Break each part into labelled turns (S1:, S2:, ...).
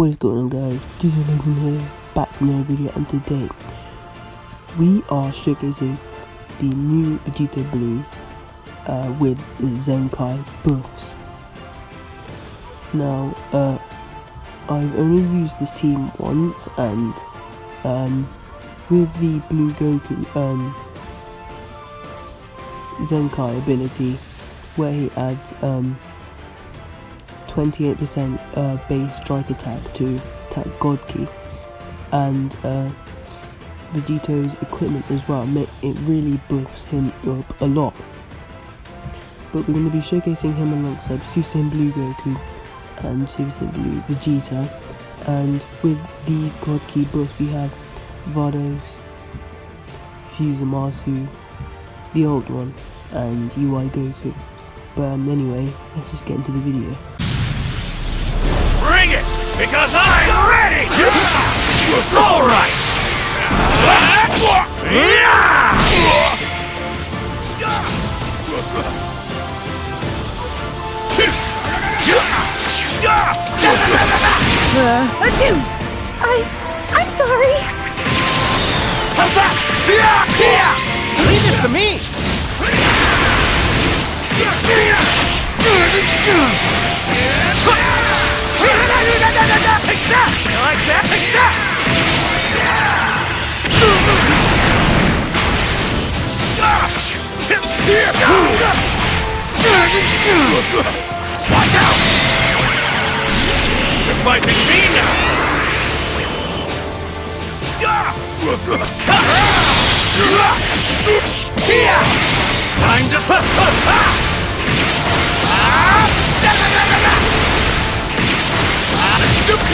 S1: what is going on guys, DJ Logan here, back with another video and today we are showcasing the new Vegito Blue uh, with Zenkai buffs. Now, uh, I've only used this team once and um, with the Blue Goku um, Zenkai ability where he adds um, 28% uh, base strike attack to attack God Ki and uh, Vegito's equipment as well. It really buffs him up a lot. But we're going to be showcasing him alongside Super Saiyan Blue Goku and Super Saiyan Blue Vegeta. And with the God buff, we have Vados, Fusamasu, the old one, and UI Goku. But um, anyway, let's just get into the video.
S2: Bring it! Because I'm ready! All right!
S3: Uh, Achoo! I... I'm sorry!
S2: How's that?
S4: Leave this to me!
S2: Take that! You like that? Take that! Watch out! You're fighting me now! Time to...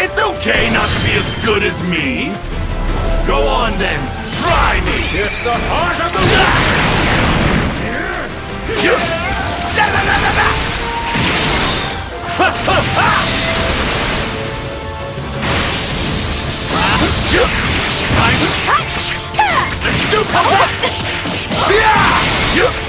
S2: It's okay not to be as good as me. Go on then, try me! It's the heart of the... Let's do You're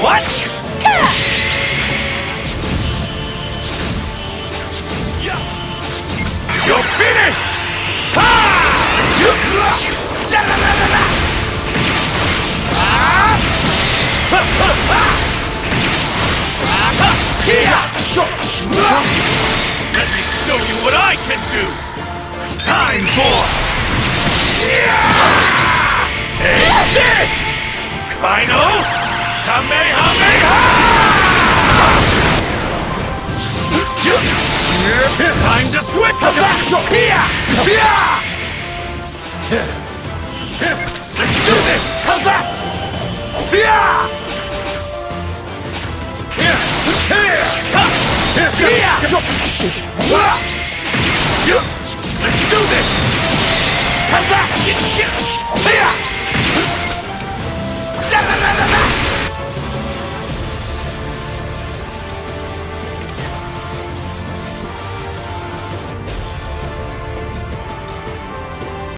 S2: What? You're finished! Let me show you what I can do! Time for final. Kamehameha! Time to switch! Let's do this! How's that? Let's do this! How's that?